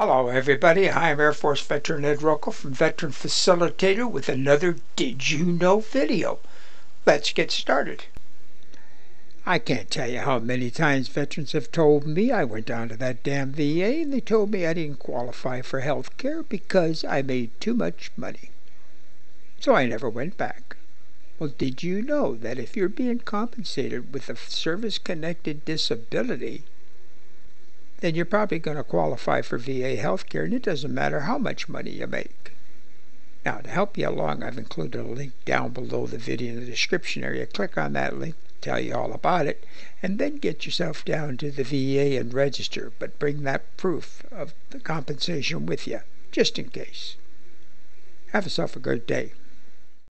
Hello, everybody. I'm Air Force veteran Ed Rokel from Veteran Facilitator with another Did You Know video. Let's get started. I can't tell you how many times veterans have told me I went down to that damn VA and they told me I didn't qualify for health care because I made too much money. So I never went back. Well, did you know that if you're being compensated with a service connected disability, then you're probably going to qualify for VA health care, and it doesn't matter how much money you make. Now, to help you along, I've included a link down below the video in the description area. Click on that link, tell you all about it, and then get yourself down to the VA and register, but bring that proof of the compensation with you, just in case. Have yourself a good day.